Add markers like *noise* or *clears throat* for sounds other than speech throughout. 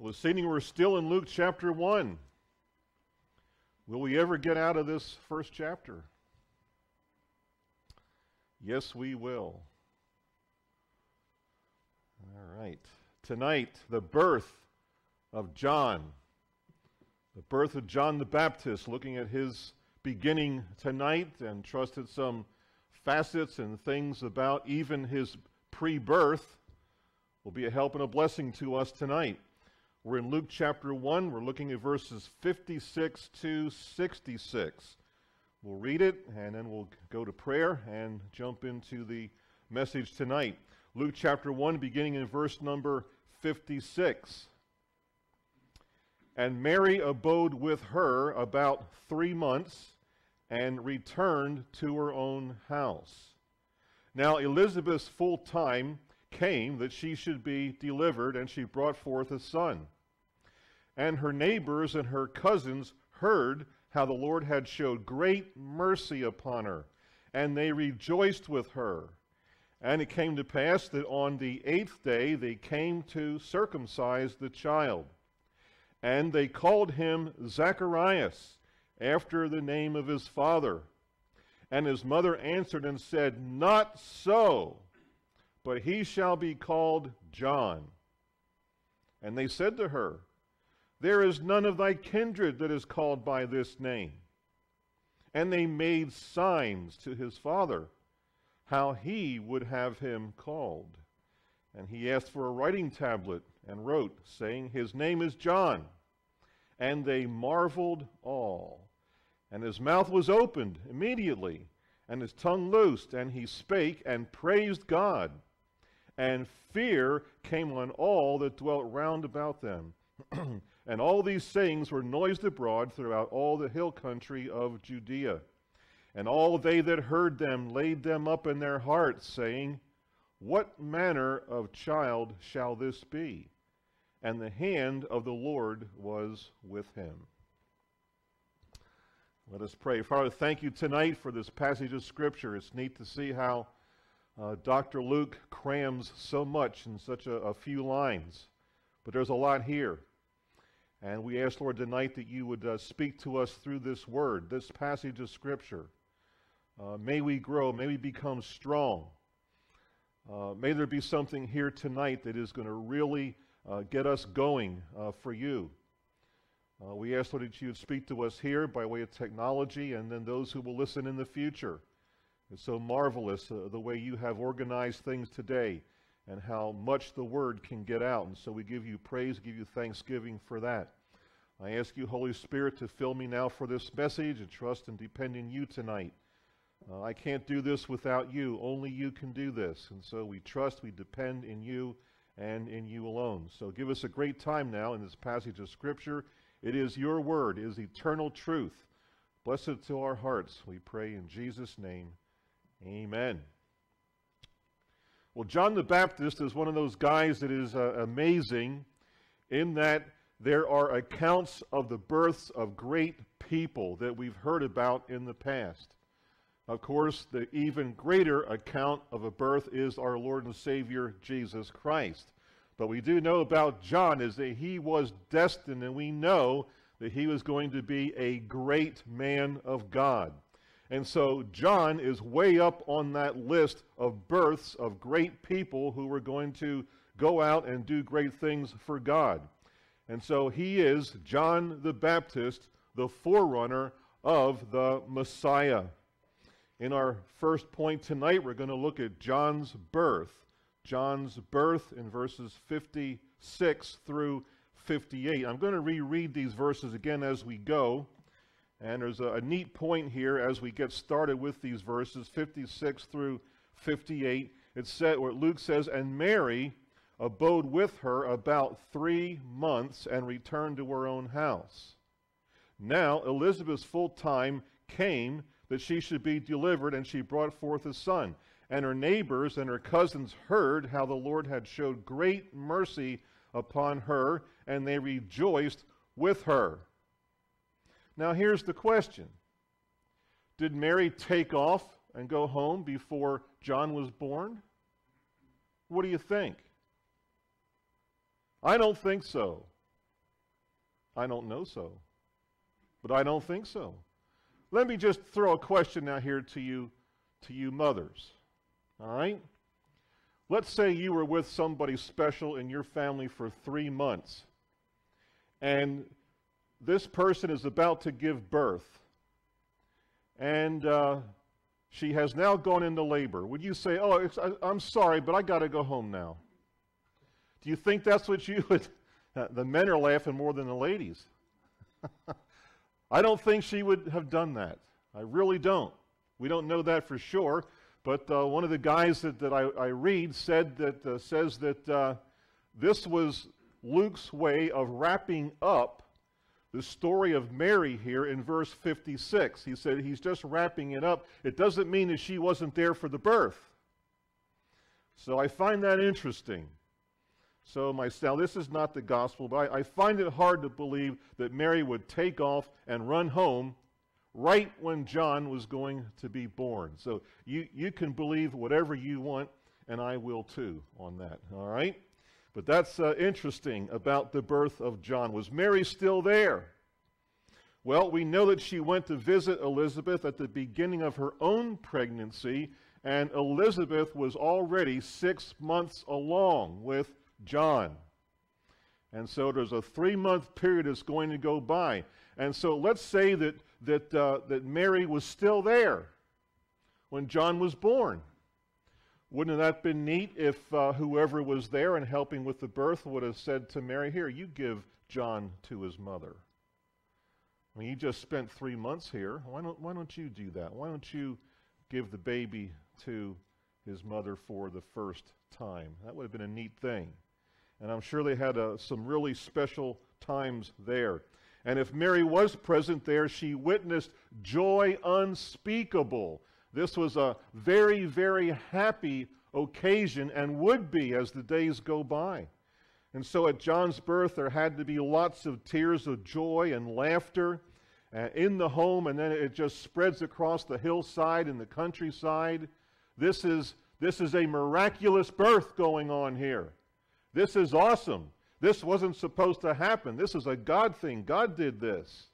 Well, this evening we're still in Luke chapter 1. Will we ever get out of this first chapter? Yes, we will. All right. Tonight, the birth of John. The birth of John the Baptist, looking at his beginning tonight and trusted some facets and things about even his pre birth will be a help and a blessing to us tonight. We're in Luke chapter 1. We're looking at verses 56 to 66. We'll read it and then we'll go to prayer and jump into the message tonight. Luke chapter 1, beginning in verse number 56. And Mary abode with her about three months and returned to her own house. Now Elizabeth's full time came that she should be delivered, and she brought forth a son. And her neighbors and her cousins heard how the Lord had showed great mercy upon her, and they rejoiced with her. And it came to pass that on the eighth day they came to circumcise the child. And they called him Zacharias, after the name of his father. And his mother answered and said, Not so but he shall be called John. And they said to her, There is none of thy kindred that is called by this name. And they made signs to his father how he would have him called. And he asked for a writing tablet and wrote, saying, His name is John. And they marveled all. And his mouth was opened immediately, and his tongue loosed, and he spake and praised God and fear came on all that dwelt round about them. *clears throat* and all these sayings were noised abroad throughout all the hill country of Judea. And all they that heard them laid them up in their hearts, saying, What manner of child shall this be? And the hand of the Lord was with him. Let us pray. Father, thank you tonight for this passage of Scripture. It's neat to see how uh, Dr. Luke crams so much in such a, a, few lines, but there's a lot here. And we ask, Lord, tonight that you would uh, speak to us through this word, this passage of Scripture. Uh, may we grow, may we become strong. Uh, may there be something here tonight that is going to really uh, get us going uh, for you. we ask, Lord, that you would speak to us here by way of technology and then those who will listen in the future. It's so marvelous uh, the way you have organized things today and how much the word can get out. And so we give you praise, give you thanksgiving for that. I ask you, Holy Spirit, to fill me now for this message and trust and depend in you tonight. Uh, I can't do this without you. Only you can do this. And so we trust, we depend in you and in you alone. So give us a great time now in this passage of Scripture. It is your word, it is eternal truth. Bless it to our hearts, we pray in Jesus' name. Amen. Well, John the Baptist is one of those guys that is uh, amazing in that there are accounts of the births of great people that we've heard about in the past. Of course, the even greater account of a birth is our Lord and Savior Jesus Christ. But we do know about John is that he was destined, and we know that he was going to be a great man of God. And so John is way up on that list of births of great people who were going to go out and do great things for God. And so he is, John the Baptist, the forerunner of the Messiah. In our first point tonight, we're going to look at John's birth. John's birth in verses 56 through 58. I'm going to reread these verses again as we go. And there's a, a, neat point here as we get started with these verses, 56 through 58. It said, where Luke says, And Mary abode with her about three months and returned to her own house. Now Elizabeth's full time came that she should be delivered, and she brought forth a son. And her neighbors and her cousins heard how the Lord had showed great mercy upon her, and they rejoiced with her. Now, here's the question Did Mary take off and go home before John was born? What do you think? I don't think so. I don't know so. But I don't think so. Let me just throw a question out here to you, to you mothers. All right? Let's say you were with somebody special in your family for three months, and this person is about to give birth, and uh, she has now gone into labor. Would you say, Oh, I, am sorry, but I got to go home now? Do you think that's what you would? *laughs* the men are laughing more than the ladies. *laughs* I don't think she would have done that. I really don't. We don't know that for sure. But uh, one of the guys that, that I, I read said that uh, says that uh, this was Luke's way of wrapping up the story of Mary here in verse 56. He said he's just wrapping it up. It doesn't mean that she wasn't there for the birth. So I find that interesting. So my now this is not the gospel, but I, I find it hard to believe that Mary would take off and run home right when John was going to be born. So you, you can believe whatever you want, and I will too on that. All right? But that's uh, interesting about the birth of John. Was Mary still there? Well, we know that she went to visit Elizabeth at the beginning of her own pregnancy, and Elizabeth was already six months along with John. And so there's a three month period that's going to go by. And so let's say that, that, uh, that Mary was still there when John was born. Wouldn't that have been neat if uh, whoever was there and helping with the birth would have said to Mary, Here, you give John to his mother? I mean, you just spent three months here. Why don't, why don't you do that? Why don't you give the baby to his mother for the first time? That would have been a neat thing. And I'm sure they had uh, some really special times there. And if Mary was present there, she witnessed joy unspeakable this was a very, very happy occasion and would be as the days go by. And so at John's birth, there had to be lots of tears of joy and laughter uh, in the home, and then it just spreads across the hillside and the countryside. This is, this is a miraculous birth going on here. This is awesome. This wasn't supposed to happen. This is a God thing. God did this.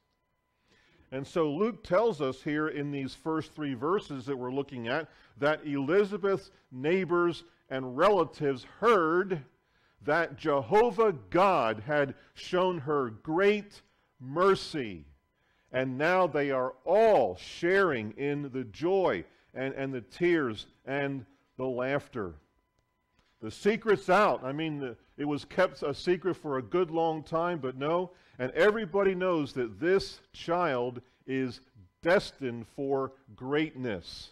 And so Luke tells us here in these first three verses that we're looking at that Elizabeth's neighbors and relatives heard that Jehovah God had shown her great mercy. And now they are all sharing in the joy and, and the tears and the laughter. The secret's out. I mean, the, it was kept a secret for a good long time, but no. And everybody knows that this child is destined for greatness.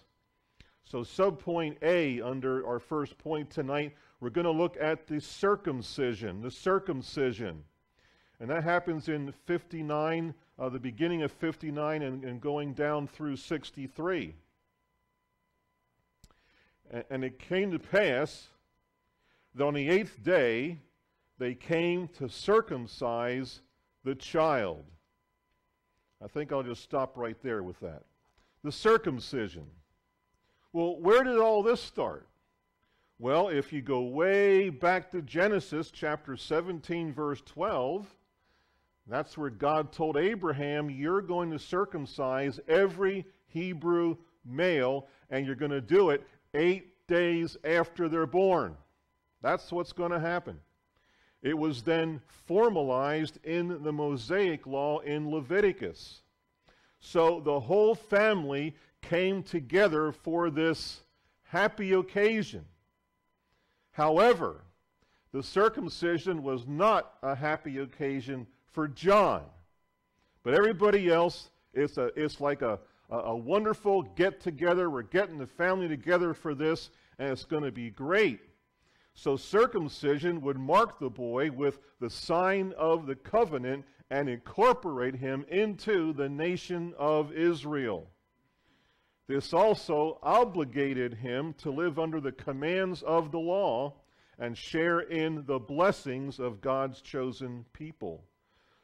So, subpoint A under our first point tonight, we're going to look at the circumcision. The circumcision. And that happens in 59, uh, the beginning of 59, and, and going down through 63. And, and it came to pass that on the eighth day they came to circumcise the child. I think I'll just stop right there with that. The circumcision. Well, where did all this start? Well, if you go way back to Genesis chapter 17, verse 12, that's where God told Abraham, You're going to circumcise every Hebrew male, and you're going to do it eight days after they're born. That's what's going to happen. It was then formalized in the Mosaic law in Leviticus. So the whole family came together for this happy occasion. However, the circumcision was not a happy occasion for John. But everybody else, it's, a, it's like a, a, a wonderful get together. We're getting the family together for this, and it's going to be great. So circumcision would mark the boy with the sign of the covenant and incorporate him into the nation of Israel. This also obligated him to live under the commands of the law and share in the blessings of God's chosen people.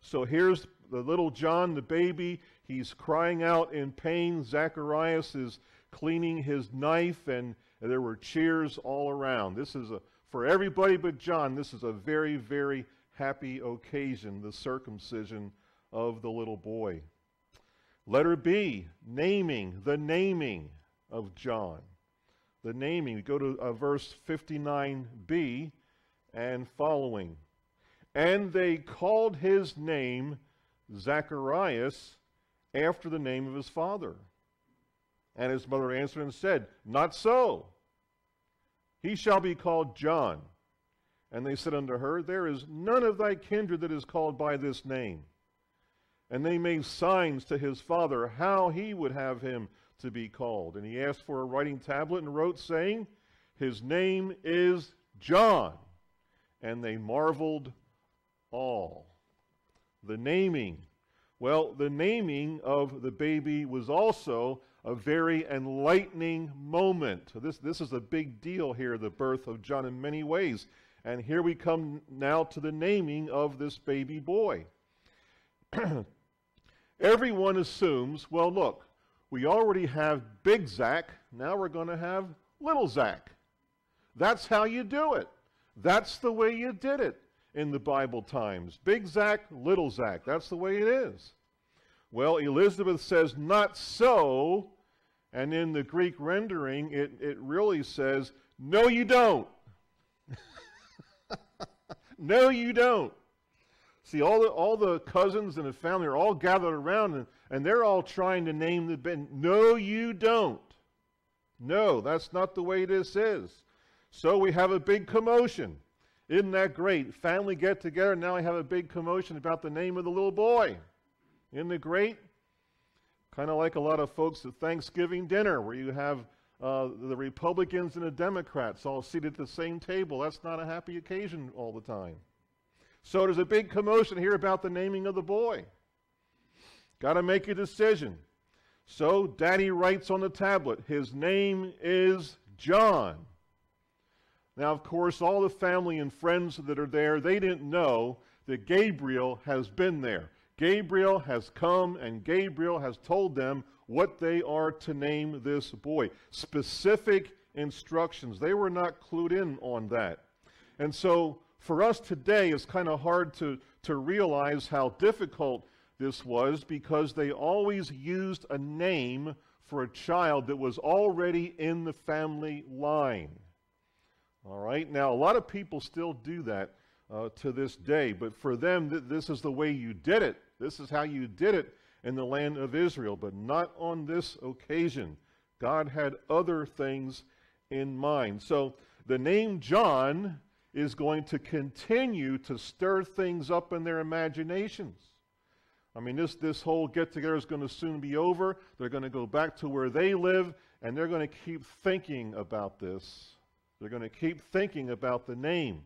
So here's the little John, the baby. He's crying out in pain. Zacharias is cleaning his knife, and there were cheers all around. This is a for everybody but John, this is a very, very happy occasion, the circumcision of the little boy. Letter B, naming, the naming of John. The naming. We go to uh, verse 59b and following. And they called his name Zacharias after the name of his father. And his mother answered and said, Not so. He shall be called John. And they said unto her, There is none of thy kindred that is called by this name. And they made signs to his father how he would have him to be called. And he asked for a writing tablet and wrote, saying, His name is John. And they marveled all. The naming. Well, the naming of the baby was also a very enlightening moment. This, this is a big deal here, the birth of John, in many ways. And here we come now to the naming of this baby boy. *clears throat* Everyone assumes, well, look, we already have Big Zach, now we're going to have Little Zach. That's how you do it. That's the way you did it in the Bible times. Big Zach, Little Zach. That's the way it is. Well, Elizabeth says, not so. And in the Greek rendering, it, it really says, no, you don't. *laughs* no, you don't. See, all the, all the cousins and the family are all gathered around, and, and they're all trying to name the baby. No, you don't. No, that's not the way this is. So we have a big commotion. Isn't that great? Family get together, now we have a big commotion about the name of the little boy. Isn't it great? Kind of like a lot of folks at Thanksgiving dinner where you have uh, the Republicans and the Democrats all seated at the same table. That's not a happy occasion all the time. So there's a big commotion here about the naming of the boy. Got to make a decision. So daddy writes on the tablet, his name is John. Now, of course, all the family and friends that are there, they didn't know that Gabriel has been there. Gabriel has come and Gabriel has told them what they are to name this boy. Specific instructions. They were not clued in on that. And so for us today, it's kind of hard to, to realize how difficult this was because they always used a name for a child that was already in the family line. All right, now a lot of people still do that uh, to this day, but for them, th- this is the way you did it. This is how you did it in the land of Israel, but not on this occasion. God had other things in mind. So the name John is going to continue to stir things up in their imaginations. I mean, this, this whole get together is going to soon be over. They're going to go back to where they live, and they're going to keep thinking about this. They're going to keep thinking about the name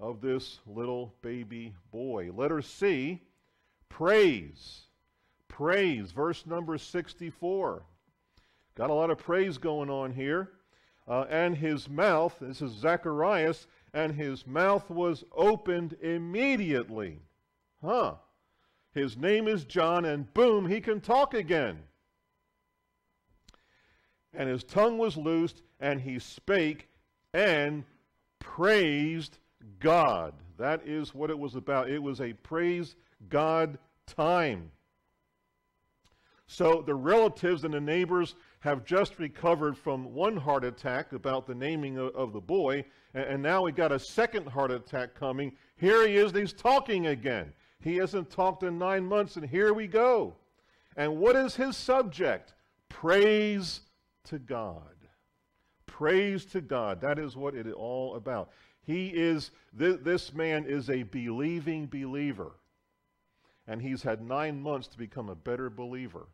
of this little baby boy. Letter C Praise. Praise. Verse number 64. Got a lot of praise going on here. Uh, and his mouth, this is Zacharias, and his mouth was opened immediately. Huh. His name is John, and boom, he can talk again. And his tongue was loosed, and he spake and praised God. That is what it was about. It was a praise God time. So the relatives and the neighbors have just recovered from one heart attack about the naming of, of the boy, and, and, now we got a second heart attack coming. Here he is, he's talking again. He hasn't talked in nine months, and here we go. And what is his subject? Praise to God. Praise to God. That is what it is all about. He is, th- this man is a believing believer and he's had nine months to become a better believer.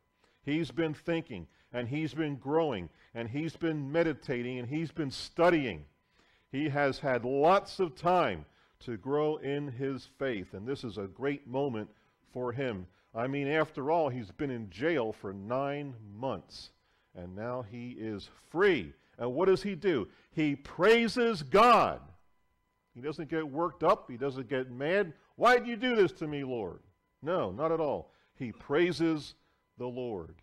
He's been thinking, and he's been growing, and he's been meditating, and he's been studying. He has had lots of time to grow in his faith, and this is a great moment for him. I mean, after all, he's been in jail for nine months, and now he is free. And what does he do? He praises God. He doesn't get worked up, he doesn't get mad. Why do you do this to me, Lord? No, not at all. He praises the Lord.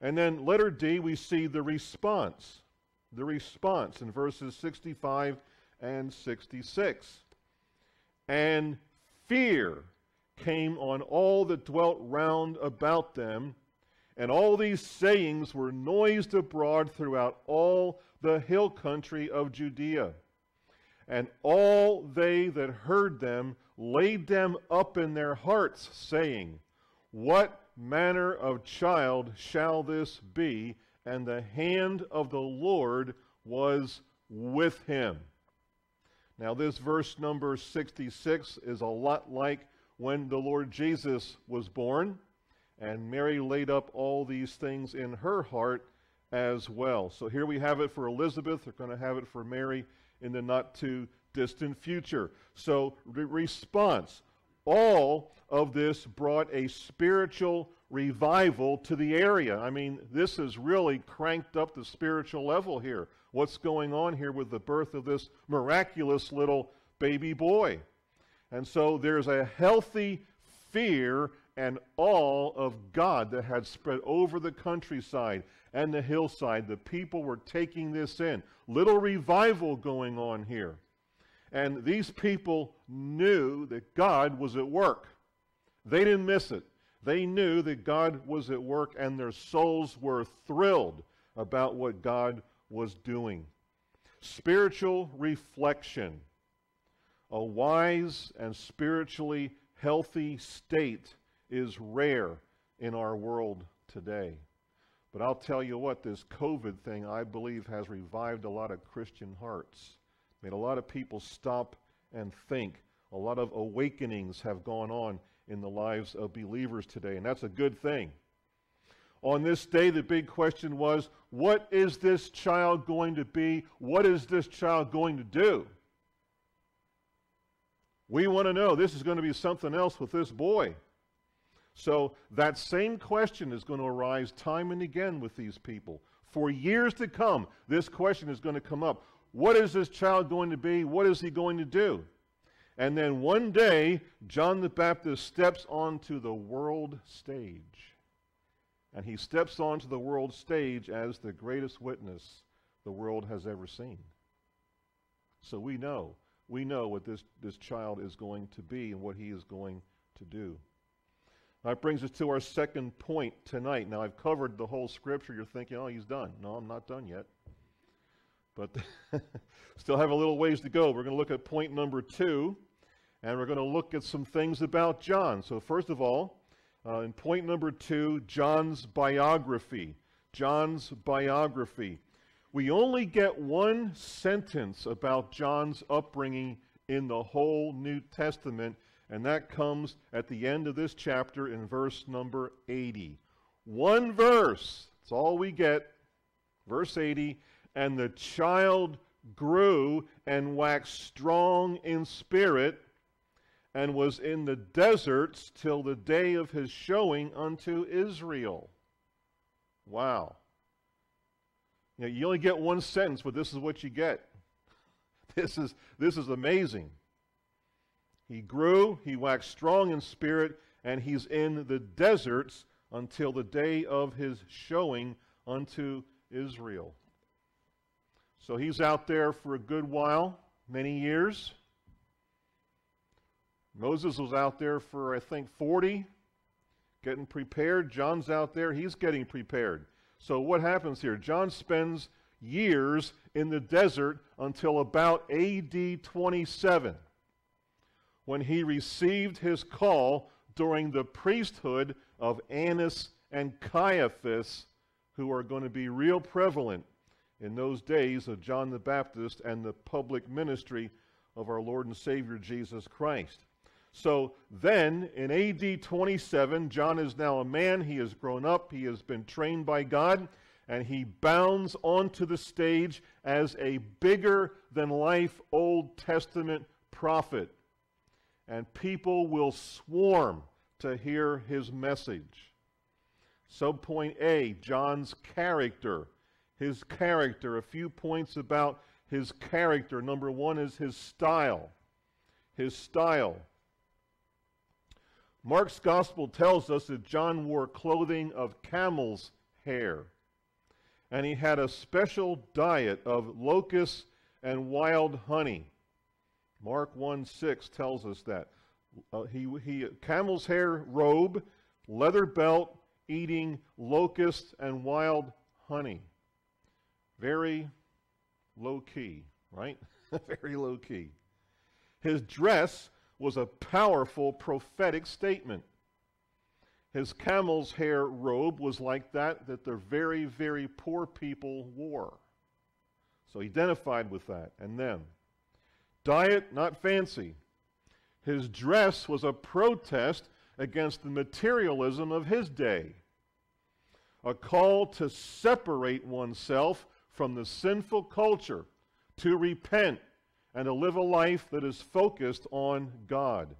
And then letter D, we see the response. The response in verses 65 and 66. And fear came on all that dwelt round about them, and all these sayings were noised abroad throughout all the hill country of Judea. And all they that heard them laid them up in their hearts, saying, What manner of child shall this be? And the hand of the Lord was with him. Now, this verse number 66 is a lot like when the Lord Jesus was born, and Mary laid up all these things in her heart as well. So here we have it for Elizabeth. They're going to have it for Mary in the not too distant future. So, re- response all of this brought a spiritual revival to the area. I mean, this has really cranked up the spiritual level here. What's going on here with the birth of this miraculous little baby boy? And so there's a healthy fear and awe of God that had spread over the countryside and the hillside. The people were taking this in. Little revival going on here. And these people knew that God was at work. They didn't miss it. They knew that God was at work and their souls were thrilled about what God was doing. Spiritual reflection a wise and spiritually healthy state is rare in our world today. But I'll tell you what, this COVID thing, I believe, has revived a lot of Christian hearts, made a lot of people stop and think. A lot of awakenings have gone on in the lives of believers today, and that's a good thing. On this day, the big question was what is this child going to be? What is this child going to do? We want to know this is going to be something else with this boy. So that same question is going to arise time and again with these people. For years to come, this question is going to come up. What is this child going to be? What is he going to do? And then one day, John the Baptist steps onto the world stage. And he steps onto the world stage as the greatest witness the world has ever seen. So we know we know what this, this child is going to be and what he is going to do. That brings us to our second point tonight. Now, I've covered the whole scripture. You're thinking, oh, he's done. No, I'm not done yet. But *laughs* still have a little ways to go. We're going to look at point number two, and we're going to look at some things about John. So, first of all, uh, in point number two, John's biography. John's biography we only get one sentence about John's upbringing in the whole New Testament, and that comes at the end of this chapter in verse number 80. One verse, that's all we get. Verse 80 And the child grew and waxed strong in spirit, and was in the deserts till the day of his showing unto Israel. Wow. You, only get one sentence, but this is what you get. *laughs* This is, this is amazing. He grew, he waxed strong in spirit, and he's in the deserts until the day of his showing unto Israel. So he's out there for a good while, many years. Moses was out there for, I think, 40, getting prepared. John's out there, he's getting prepared. So what happens here? John spends years in the desert until about AD 27 when he received his call during the priesthood of Annas and Caiaphas, who are going to be real prevalent in those days of John the Baptist and the public ministry of our Lord and Savior Jesus Christ. So then, in AD 27, John is now a man. He has grown up. He has been trained by God. And he bounds onto the stage as a bigger than life Old Testament prophet. And people will swarm to hear his message. Subpoint A John's character. His character. A few points about his character. Number one is his style. His style. Mark's gospel tells us that John wore clothing of camel's hair, and he had a special diet of locusts and wild honey. Mark 1 6 tells us that. uh, he, he, camel's hair robe, leather belt, eating locusts and wild honey. Very low key, right? *laughs* Very low key. His dress was a powerful prophetic statement. His camel's hair robe was like that that the very, very poor people wore. So he identified with that. And then, diet, not fancy. His dress was a protest against the materialism of his day, a call to separate oneself from the sinful culture, to repent, and to live a life that is focused on God.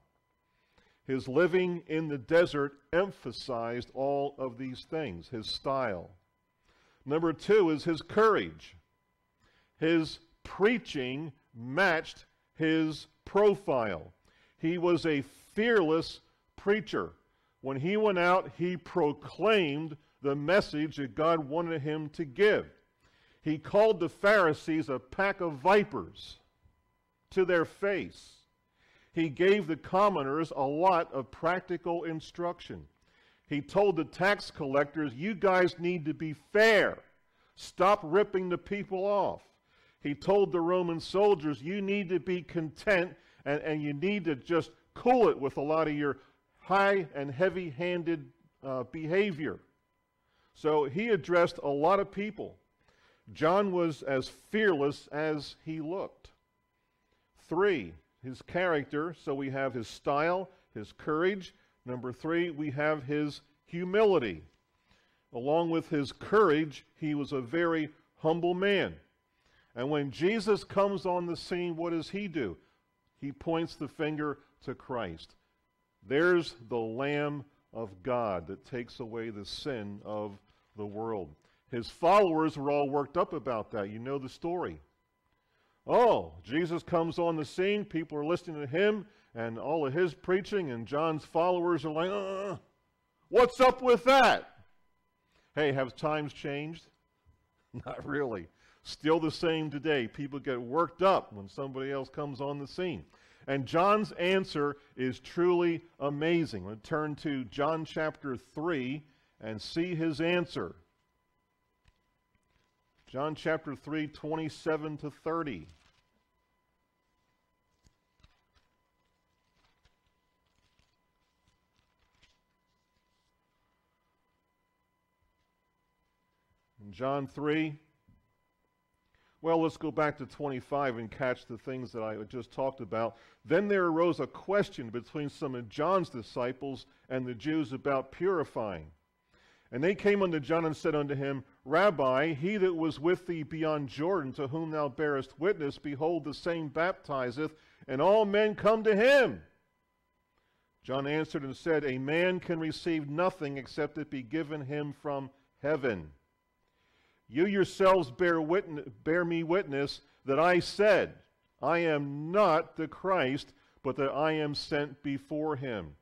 His living in the desert emphasized all of these things, his style. Number two is his courage. His preaching matched his profile. He was a fearless preacher. When he went out, he proclaimed the message that God wanted him to give. He called the Pharisees a pack of vipers to their face. He gave the commoners a lot of practical instruction. He told the tax collectors, You guys need to be fair. Stop ripping the people off. He told the Roman soldiers, You need to be content and, and you need to just cool it with a lot of your high and heavy handed uh, behavior. So he addressed a lot of people. John was as fearless as he looked. Three, his character. So we have his style, his courage. Number three, we have his humility. Along with his courage, he was a very humble man. And when Jesus comes on the scene, what does he do? he points the finger to Christ. There's the Lamb of God that takes away the sin of the world. His followers were all worked up about that. You know the story. Oh, Jesus comes on the scene, people are listening to him and all of his preaching, and John's followers are like, uh, what's up with that? Hey, have times changed? *laughs* Not really. Still the same today. People get worked up when somebody else comes on the scene. And John's answer is truly amazing. Let's turn to John chapter 3 and see his answer. John chapter 3, 27 to 30. In John 3, well, let's go back to 25 and catch the things that I just talked about. Then there arose a question between some of John's disciples and the Jews about purifying. And they came unto John and said unto him, Rabbi, he that was with thee beyond Jordan, to whom thou bearest witness, behold, the same baptizeth, and all men come to him. John answered and said, A man can receive nothing except it be given him from heaven. You yourselves bear, witness, bear me witness that I said, I am not the Christ, but that I am sent before him.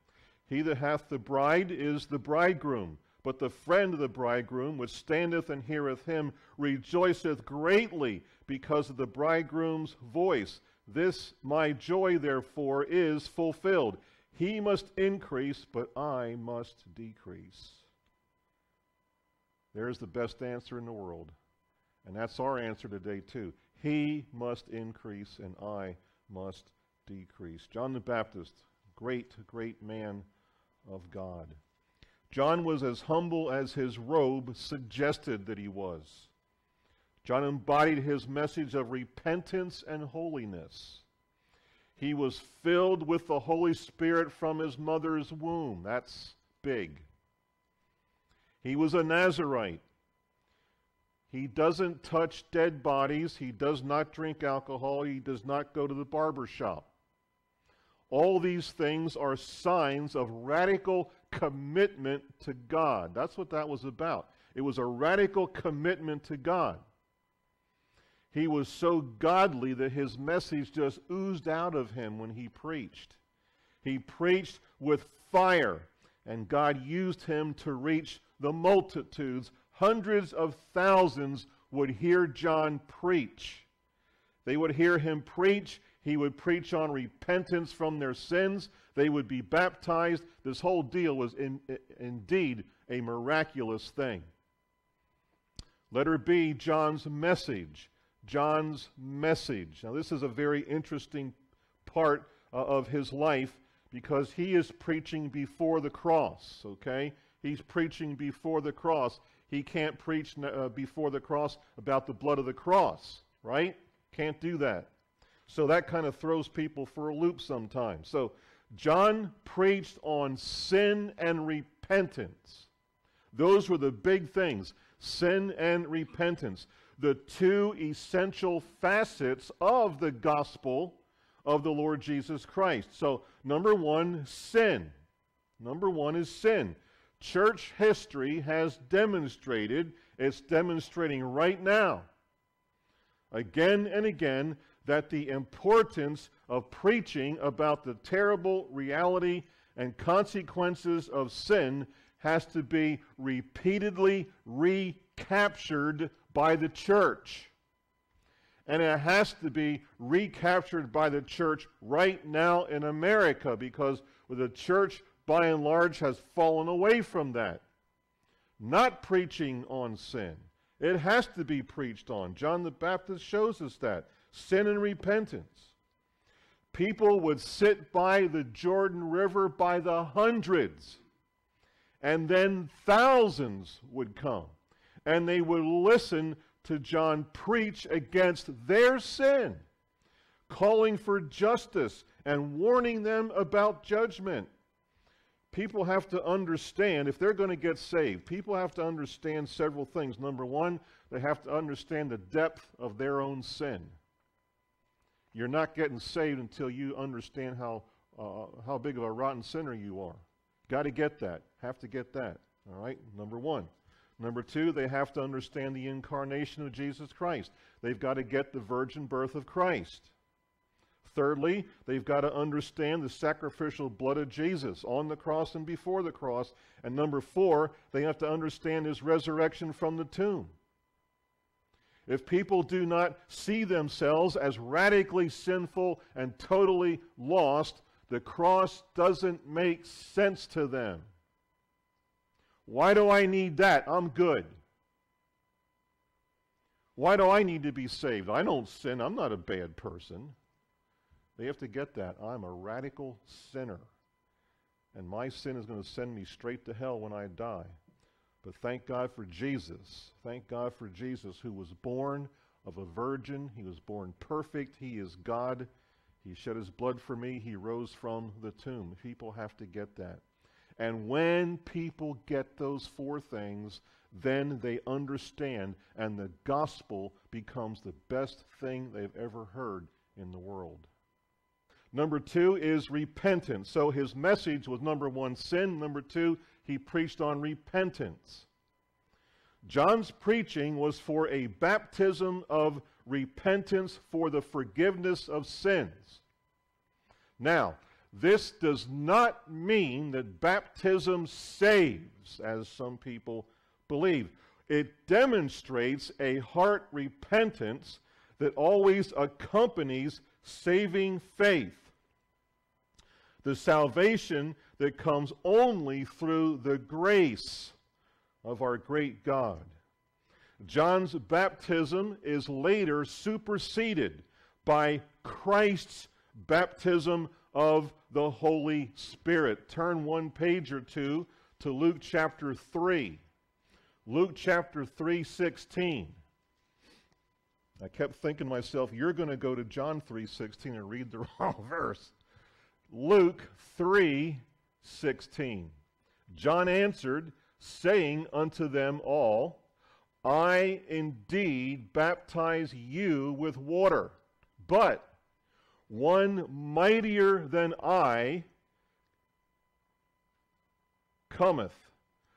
He that hath the bride is the bridegroom, but the friend of the bridegroom, which standeth and heareth him, rejoiceth greatly because of the bridegroom's voice. This my joy, therefore, is fulfilled. He must increase, but I must decrease. There's the best answer in the world. And that's our answer today, too. He must increase and I must decrease. John the Baptist, great, great man of God. John was as humble as his robe suggested that he was. John embodied his message of repentance and holiness. He was filled with the Holy Spirit from his mother's womb. That's big. He was a Nazarite. He doesn't touch dead bodies. He does not drink alcohol. He does not go to the barber shop. All these things are signs of radical commitment to God. That's what that was about. It was a radical commitment to God. He was so godly that his message just oozed out of him when he preached. He preached with fire, and God used him to reach the multitudes, hundreds of thousands would hear John preach. They would hear him preach. He would preach on repentance from their sins. They would be baptized. This whole deal was in, in, indeed a miraculous thing. Letter B, John's message. John's message. Now, this is a very interesting part uh, of his life because he is preaching before the cross, okay? He's preaching before the cross. He can't preach uh, before the cross about the blood of the cross, right? Can't do that. So that kind of throws people for a loop sometimes. So John preached on sin and repentance. Those were the big things sin and repentance. The two essential facets of the gospel of the Lord Jesus Christ. So, number one, sin. Number one is sin. Church history has demonstrated, it's demonstrating right now, again and again, that the importance of preaching about the terrible reality and consequences of sin has to be repeatedly recaptured by the church. And it has to be recaptured by the church right now in America because with the church, by and large, has fallen away from that. Not preaching on sin. It has to be preached on. John the Baptist shows us that. Sin and repentance. People would sit by the Jordan River by the hundreds, and then thousands would come, and they would listen to John preach against their sin, calling for justice and warning them about judgment. People have to understand, if they're going to get saved, people have to understand several things. Number one, they have to understand the depth of their own sin. You're not getting saved until you understand how, uh, how big of a rotten sinner you are. Got to get that. Have to get that. All right? Number one. Number two, they have to understand the incarnation of Jesus Christ. They've got to get the virgin birth of Christ. Thirdly, they've got to understand the sacrificial blood of Jesus on the cross and before the cross. And number four, they have to understand his resurrection from the tomb. If people do not see themselves as radically sinful and totally lost, the cross doesn't make sense to them. Why do I need that? I'm good. Why do I need to be saved? I don't sin. I'm not a bad person. They have to get that. I'm a radical sinner. And my sin is going to send me straight to hell when I die. But thank God for Jesus. Thank God for Jesus, who was born of a virgin. He was born perfect. He is God. He shed his blood for me. He rose from the tomb. People have to get that. And when people get those four things, then they understand, and the gospel becomes the best thing they've ever heard in the world. Number two is repentance. So his message was number one, sin. Number two, he preached on repentance. John's preaching was for a baptism of repentance for the forgiveness of sins. Now, this does not mean that baptism saves, as some people believe. It demonstrates a heart repentance that always accompanies saving faith. The salvation that comes only through the grace of our great God. John's baptism is later superseded by Christ's baptism of the Holy Spirit. Turn one page or two to Luke chapter 3. Luke chapter 3, 16. I kept thinking to myself, you're going to go to John 3:16 and read the *laughs* wrong verse. Luke 3:16. John answered, saying unto them all, I indeed baptize you with water, but one mightier than I cometh,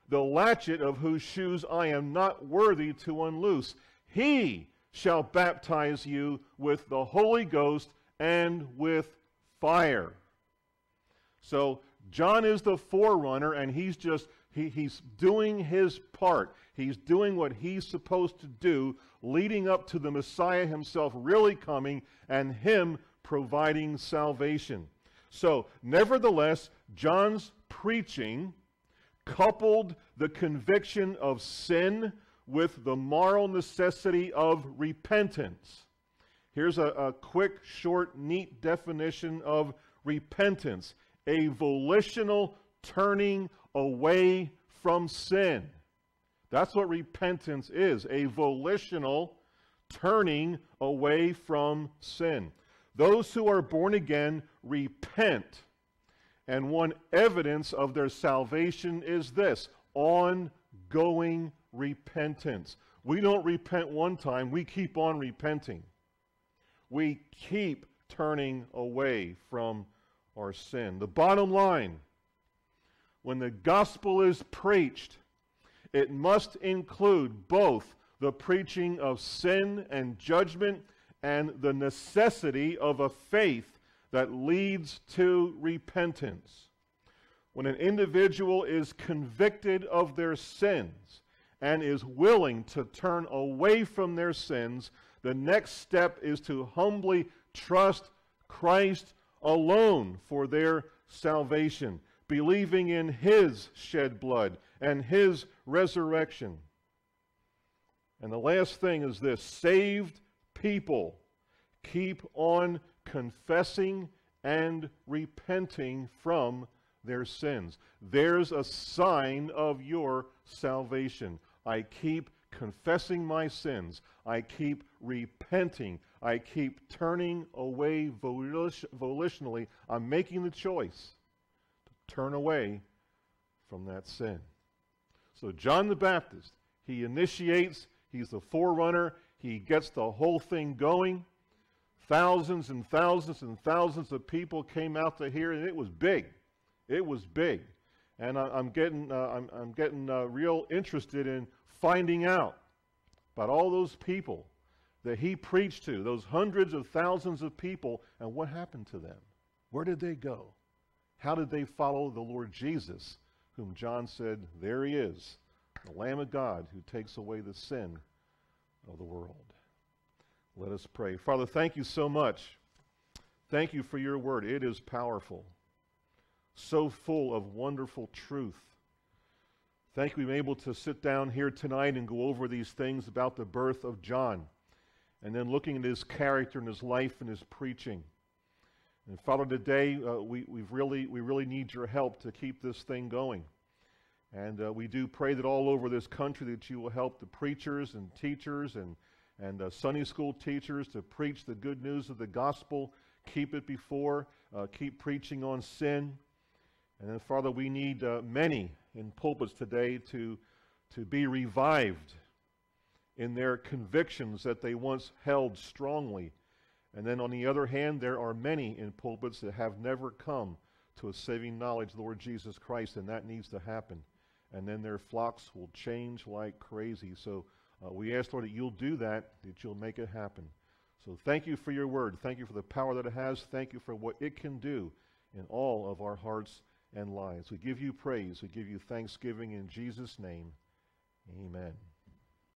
the latchet of whose shoes I am not worthy to unloose. He shall baptize you with the Holy Ghost and with fire. So John is the forerunner, and he's just he, he's doing his part. He's doing what he's supposed to do, leading up to the Messiah himself really coming and him providing salvation. So, nevertheless, John's preaching coupled the conviction of sin with the moral necessity of repentance. Here's a, a quick, short, neat definition of repentance a volitional turning away from sin. That's what repentance is a volitional turning away from sin. Those who are born again repent. And one evidence of their salvation is this ongoing repentance. We don't repent one time, we keep on repenting. We keep turning away from our sin. The bottom line when the gospel is preached, it must include both the preaching of sin and judgment and the necessity of a faith that leads to repentance. When an individual is convicted of their sins and is willing to turn away from their sins, the next step is to humbly trust Christ alone for their salvation, believing in His shed blood and His resurrection. And the last thing is this saved people keep on confessing and repenting from their sins. There's a sign of your salvation. I keep confessing my sins. I keep repenting. I keep turning away volitionally. I'm making the choice to turn away from that sin. So, John the Baptist, he initiates, he's the forerunner, he gets the whole thing going. Thousands and thousands and thousands of people came out to hear, and it was big. It was big. And I, am getting, uh, I'm, I'm, getting uh, real interested in finding out about all those people that he preached to, those hundreds of thousands of people, and what happened to them? Where did they go? How did they follow the Lord Jesus, whom John said, There he is, the Lamb of God who takes away the sin of the world? Let us pray. Father, thank you so much. Thank you for your word. It is powerful, so full of wonderful truth. Thank you, we've been able to sit down here tonight and go over these things about the birth of John and then looking at his character and his life and his preaching. And Father, today uh, we, we really, we really need your help to keep this thing going. And uh, we do pray that all over this country that you will help the preachers and teachers and, and uh, Sunday school teachers to preach the good news of the gospel. Keep it before, uh, keep preaching on sin. And then, Father, we need uh, many in pulpits today to, to be revived in their convictions that they once held strongly. And then on the other hand, there are many in pulpits that have never come to a saving knowledge Lord Jesus Christ, and that needs to happen. And then their flocks will change like crazy. So uh, we ask, Lord, that you'll do that, that you'll make it happen. So thank you for your word. Thank you for the power that it has. Thank you for what it can do in all of our hearts and lives. We give you praise. We give you thanksgiving in Jesus' name. Amen.